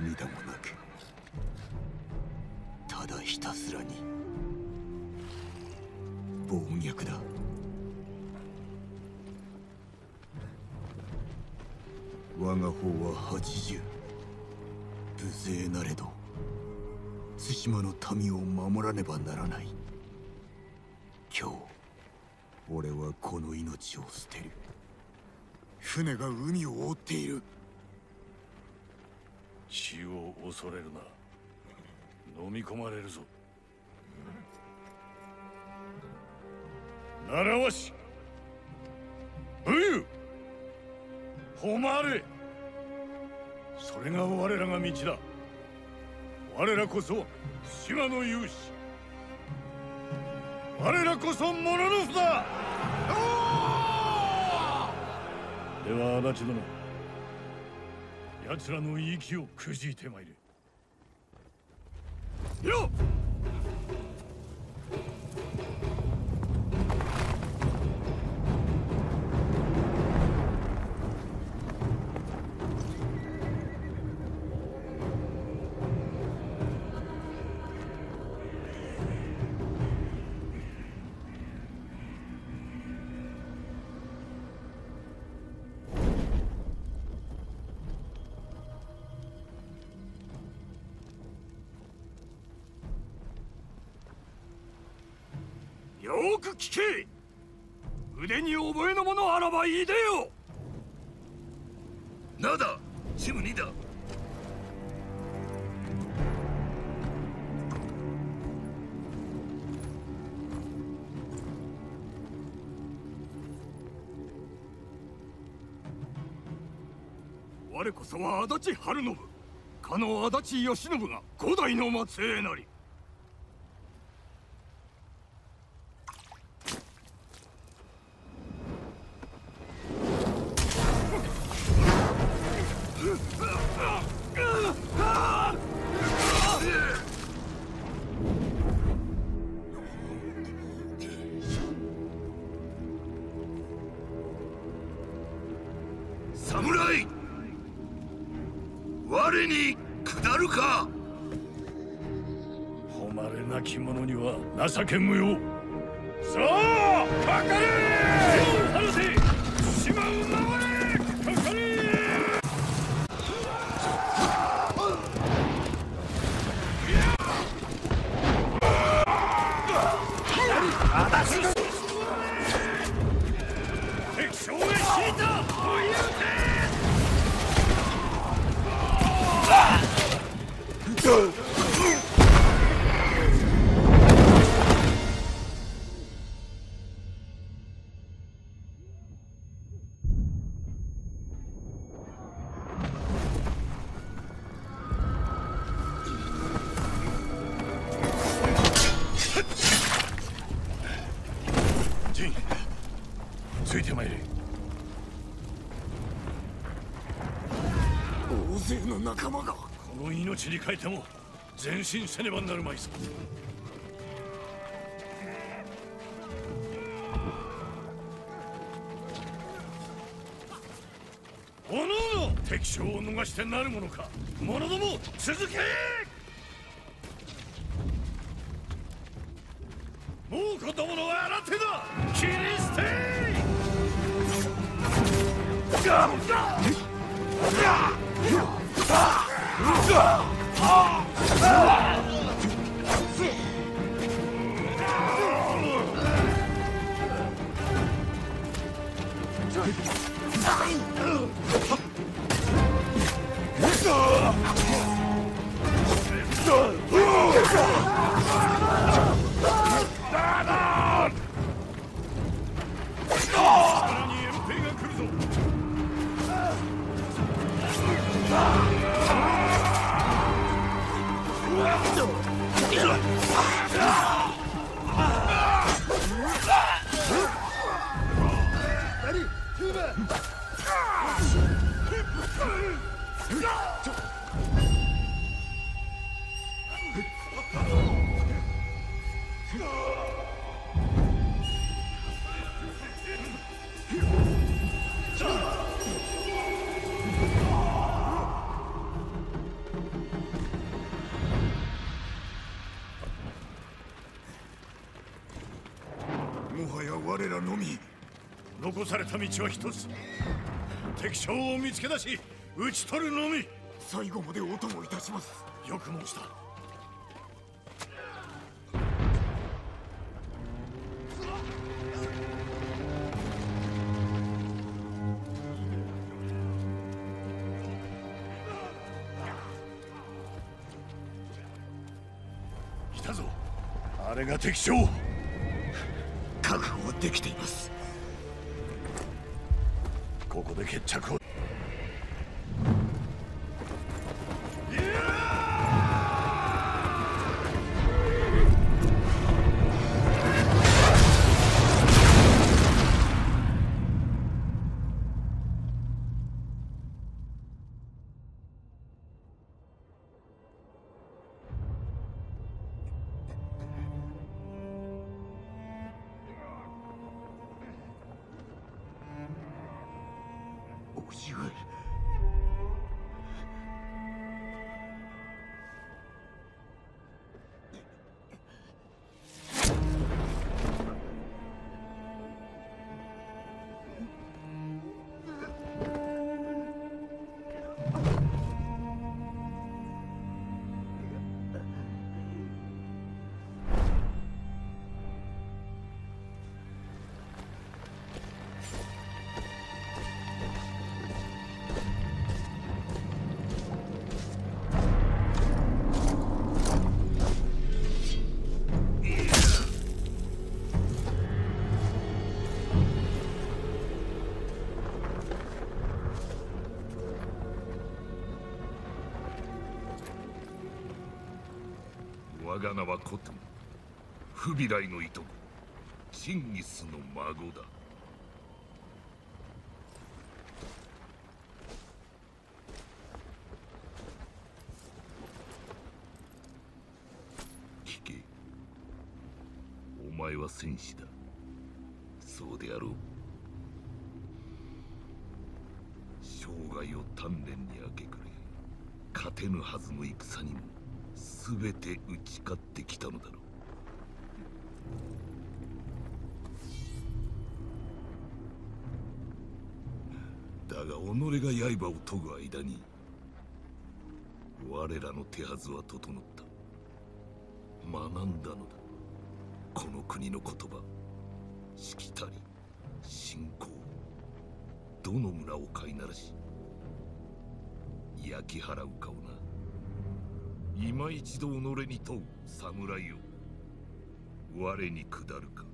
涙もなく。ただひたすらに。暴虐だ。我が方は八十。無勢なれど。対馬の民を守らねばならない。今日俺はこの命を捨てる。船が海を覆っている。死を恐れるな。飲み込まれるぞ。習わし武勇誉れ。それが我らが道だ。我らこそ島の勇士。我らこそモノノフだでは足立殿奴らの息をくじいてまいれ。聞け。腕に覚えのものあらばいでよ。なだチムニだ。我こそは足立晴信。かの足立義信が五代の末裔なり。は情け無用の命に変えても前進せねばなるまいぞ。おのおの敵将を逃してなるものか。者ども続け！猛虎どもの新手だ。切り捨て！さらのみ。残された道は一つ。敵将を見つけ出し討ち取るのみ。最後までお供いたします。よく申した。来たぞ。あれが敵将が名はコトゥンフビライのいとこ。チンギスの孫だ。聞け。お前は戦士だ。そうであろう。生涯を鍛錬に明け暮れ勝てぬはずの戦にも全て打ち勝ってきたのだろう。だが己が刃を研ぐ間に我らの手はずは整った。学んだのだ。この国の言葉。しきたり信仰。どの村を飼いならし焼き払うかをな。今一度己に問う侍よ我に下るか。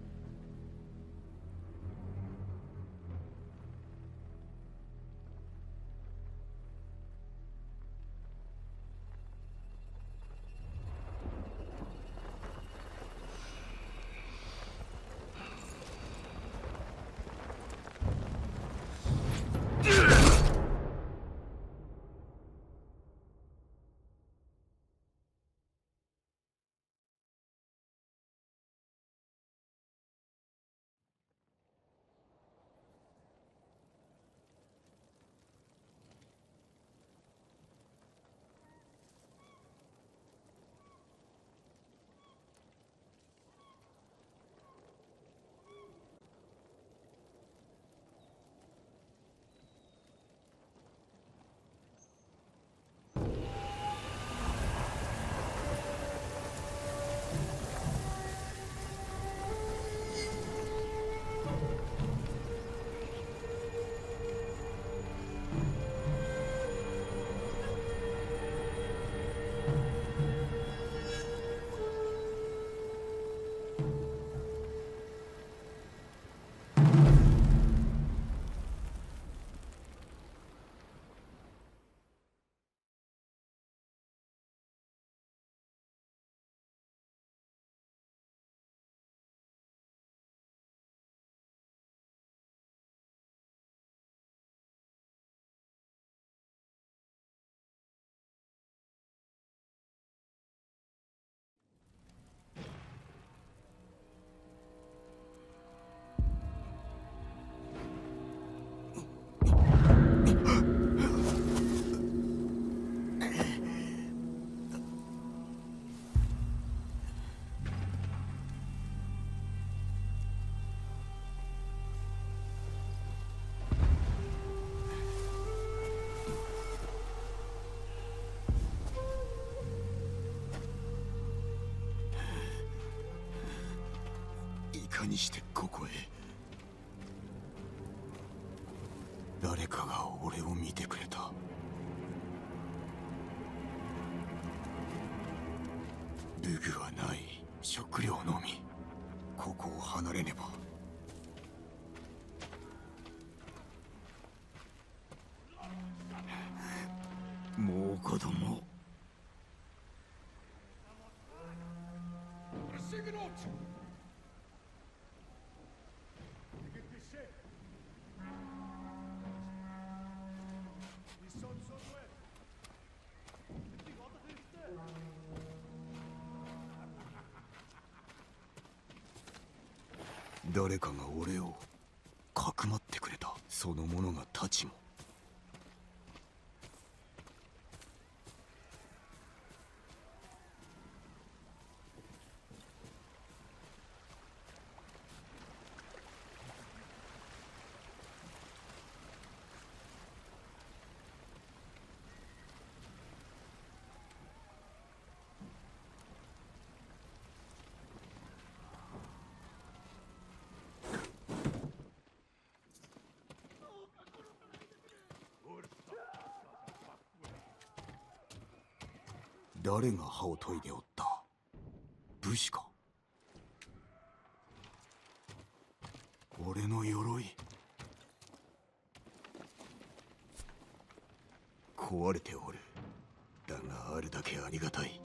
かにしてここへ。誰かが俺を見てくれた。武具はない。食料のみ。ここを離れねば。もう子供。誰かが俺をかくまってくれた。その者が太刀も。誰が歯を研いでおった？武士か？俺の鎧。壊れておる。だがあるだけありがたい。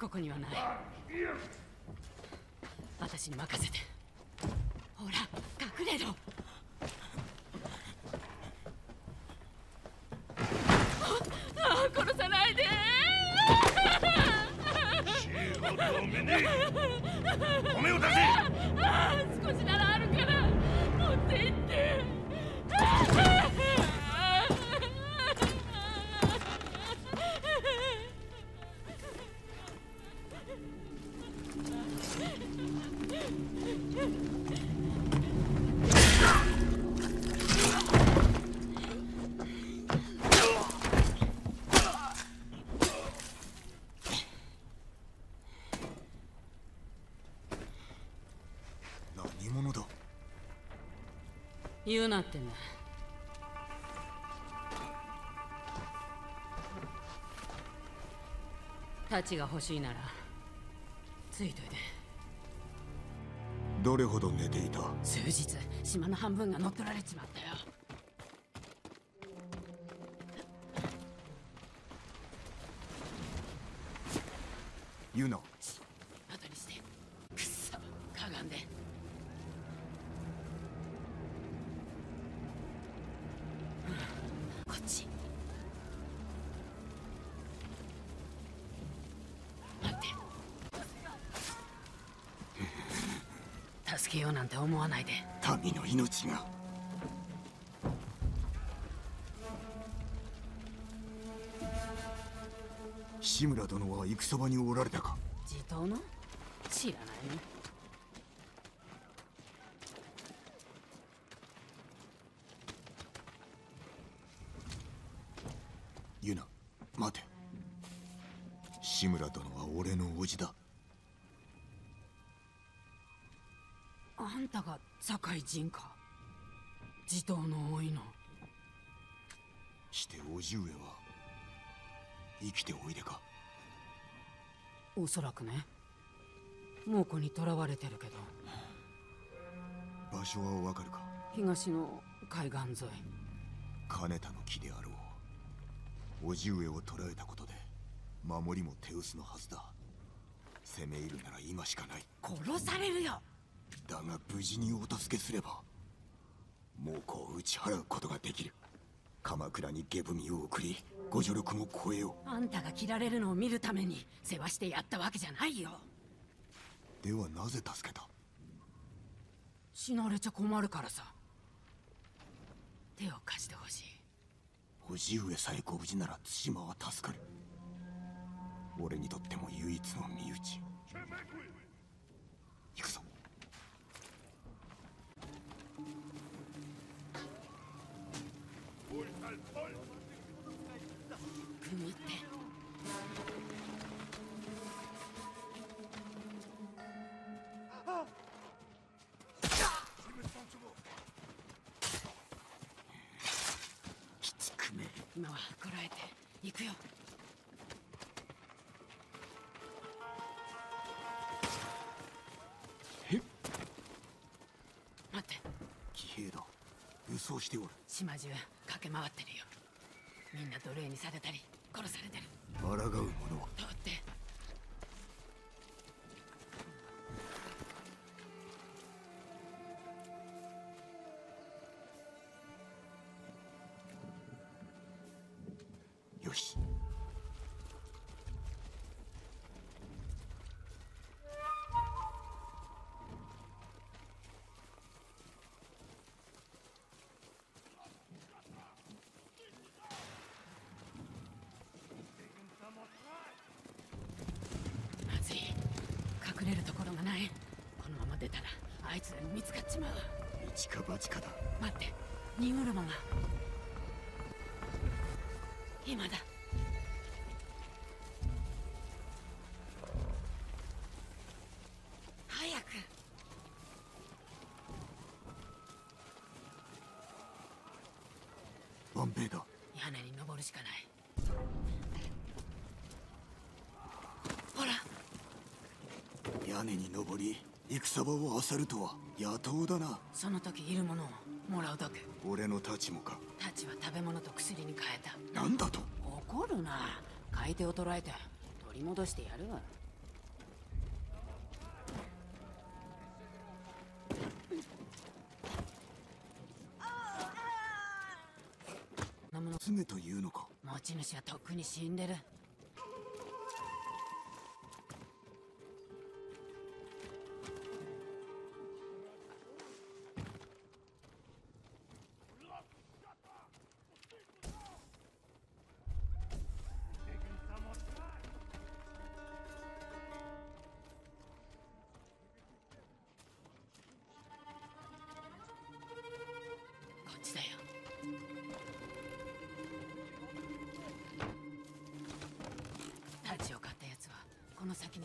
ここにはない。私に任せて。ほら隠れろ。言うなってんだ太刀が欲しいならついといて。どれほど寝ていた？数日島の半分が乗っ取られちまったよ。ユナ後にしてくっそかがんでこっち待って助けようなんて思わないで。民の命が。志村殿は戦場におられたか。地頭の？知らないねが堺人か。地頭の多いの。して叔父上は生きておいでか？おそらくね。猛虎に囚われてるけど。場所はわかるか？東の海岸沿い。金田の木であろう。叔父上を捕らえたことで守りも手薄のはずだ。攻め入るなら今しかない。殺されるよだがが無事にお助けすれば猛虎を打ち払うことができる。鎌倉に下踏みを送りご助力も超えよあんたが切られるのを見るために世話してやったわけじゃないよ。うではなぜ助けた？死なれちゃ困るからさ。手を貸してほしい。叔父上さえご無事なら対馬は助かる。俺にとっても唯一の身内今はこらえて行くよ。待って。騎兵だ。武装しておる。島中駆け回ってるよ。みんな奴隷にされたり殺されてる抗う者はワンペイだ。屋根に登るしかない。ほら。屋根に登り戦場を漁るとは野党だな。その時いるものをもらうだけ。俺の太刀もか。たちは食べ物と薬に変えた。なんだと？怒るな。買い手を捕らえて取り戻してやる娘というのか？持ち主はとっくに死んでる。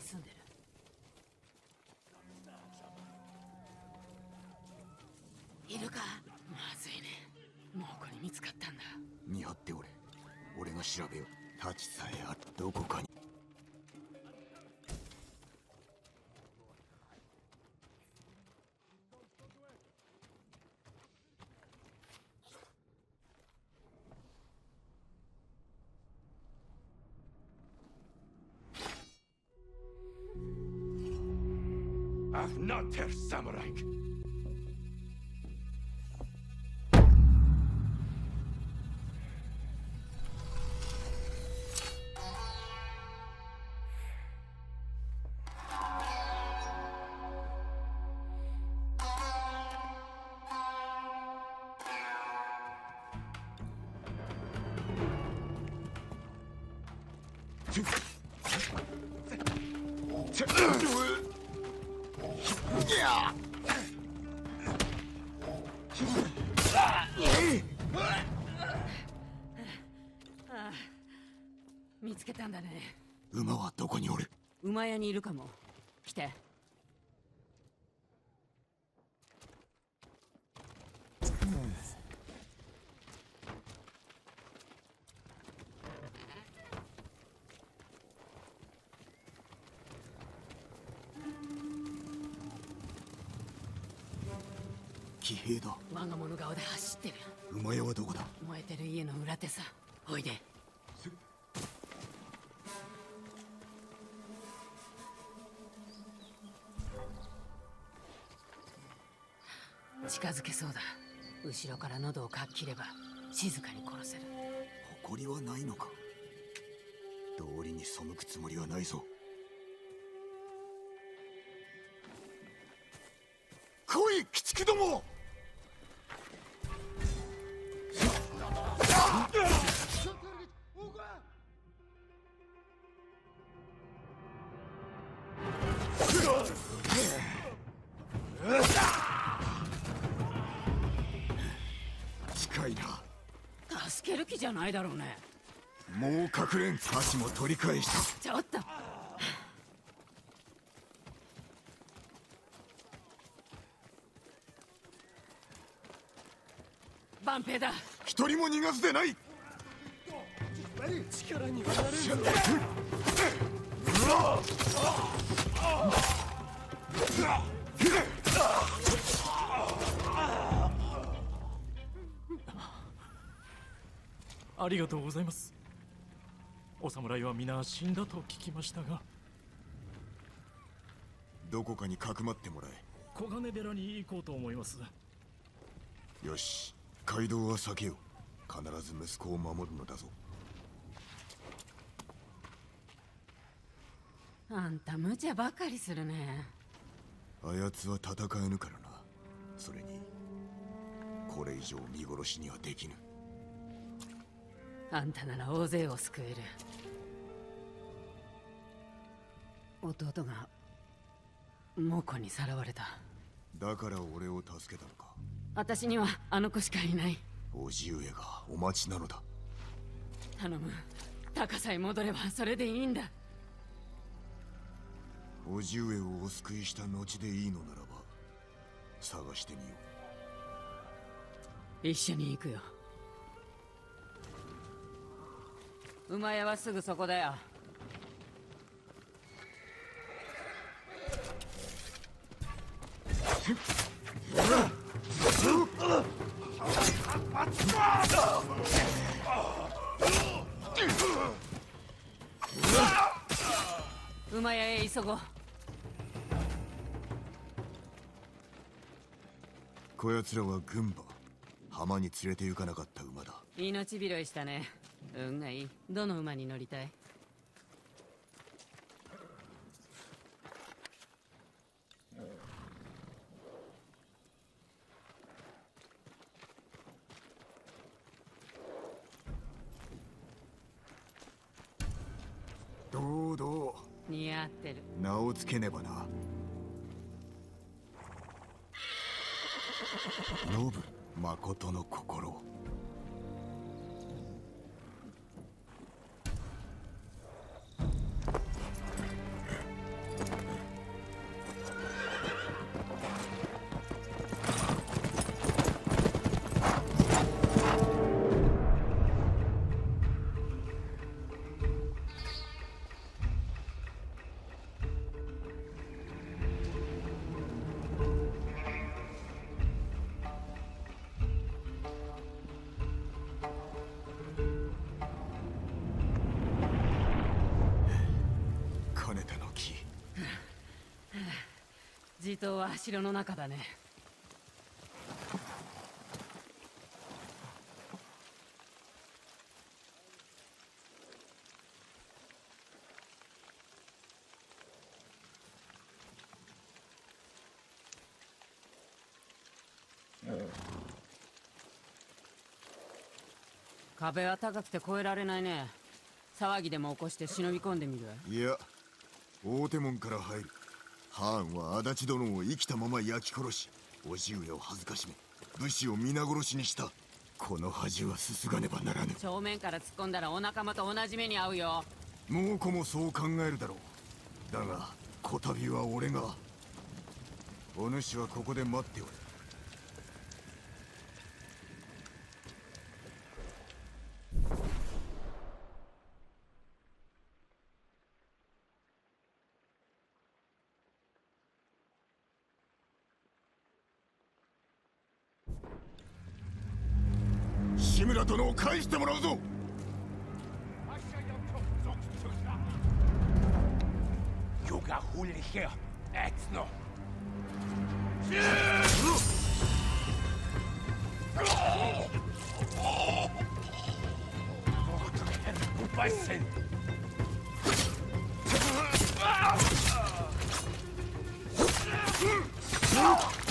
住んでる。いるか？まずいね。猛虎に見つかったんだ。見張っておれ。俺が調べよ。う太刀さえあるどこかに見つけたんだね。馬はどこにおる？馬屋にいるかも。来てってる馬屋はどこだ？燃えてる家の裏手さ。おいで。近づけそうだ。後ろから喉をかっ切れば静かに殺せる。誇りはないのか？道理に背くつもりはないぞ。来い鬼畜どもじゃないだろうね。もう隠れん足も取り返した。ちょっと。万平だ。一人も逃がすでない。力にはなれるありがとうございます。お侍は皆死んだと聞きましたが。どこかにかくまってもら小金寺に行こうと思います。えよし。街道は避けよう。必ず息子を守るのだぞ。あんた無茶ばかりするね。あやつは戦えぬからな。それにこれ以上見殺しにはできぬあんたなら大勢を救える。弟が猛虎にさらわれた。だから俺を助けたのか？私にはあの子しかいない。叔父上がお待ちなのだ。頼む。高さへ戻ればそれでいいんだ。叔父上をお救いした後でいいのならば探してみよ一緒に行くよ馬屋はすぐそこだよ。馬屋へ急ごうう。こやつらは軍馬。浜に連れて行かなかった馬だ。命拾いしたね運がいい？どの馬に乗りたい？堂々似合ってる。名をつけねばな。ノブ誠の心は城の中だね。壁は高くて越えられないね。騒ぎでも起こして忍び込んでみる？いや大手門から入るハーンは足立殿を生きたまま焼き殺し叔父上を恥ずかしめ武士を皆殺しにした。この恥はすすがねばならぬ。正面から突っ込んだらお仲間と同じ目に遭うよ。猛虎もそう考えるだろう。だがこたびは俺が。お主はここで待っておれしてもらうぞ Yoga, hol dich her! Ah!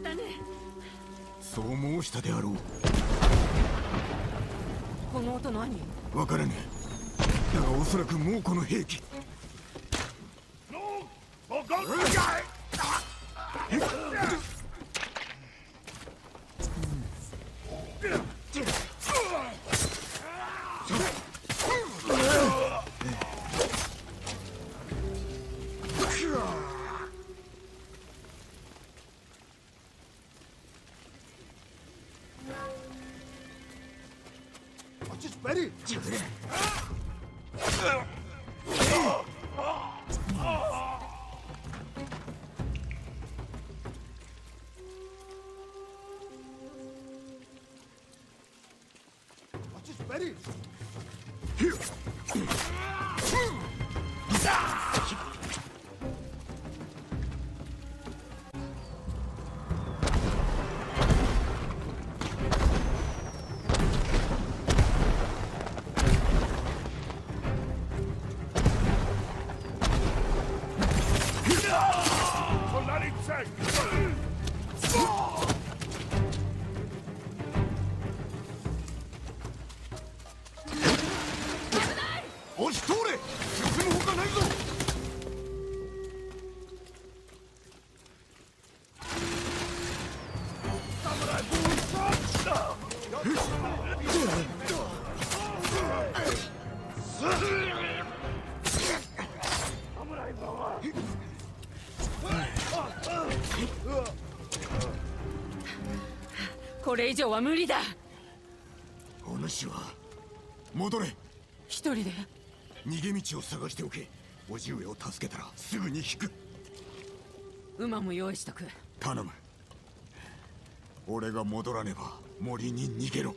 ったね。そう申したであろこの音何？うわからぬだがおそらく猛虎の兵器んこれ以上は無理だ。お主は戻れ。一人で？逃げ道を探しておけ。叔父上を助けたらすぐに引く。馬も用意しとく。頼む。俺が戻らねば森に逃げろ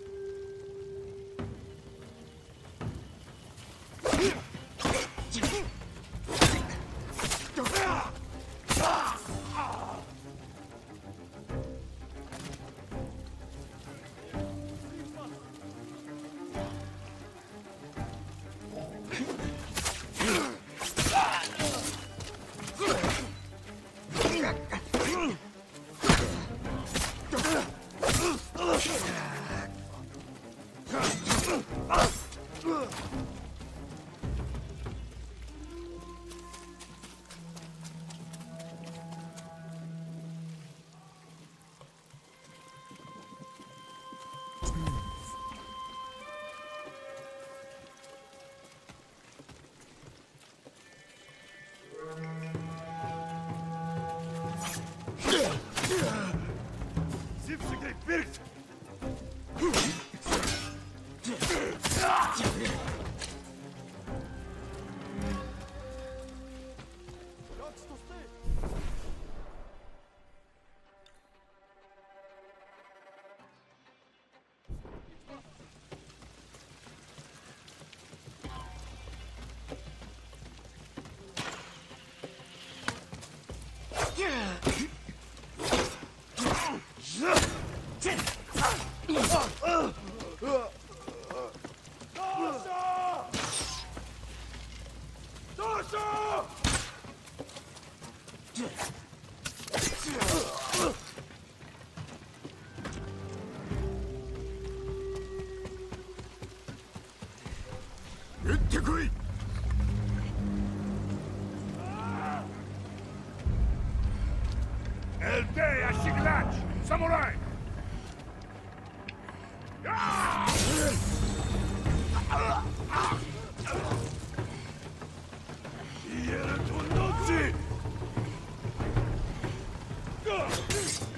Let's go.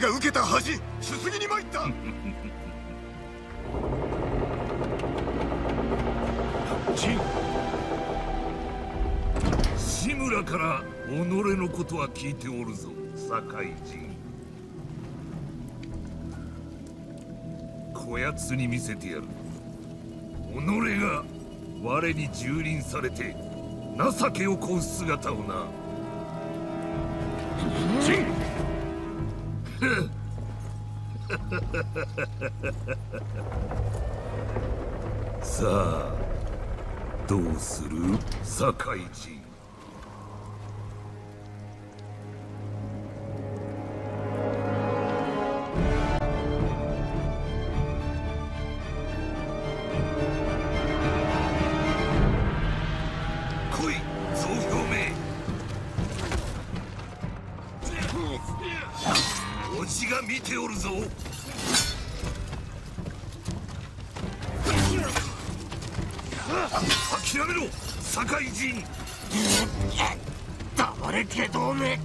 が受けた恥？すすぎに参った。陳志村から己のことは聞いておるぞ堺人こやつに見せてやる。己が我に蹂躙されて情けをこう姿をな。陳 さあどうする？堺人れけどめ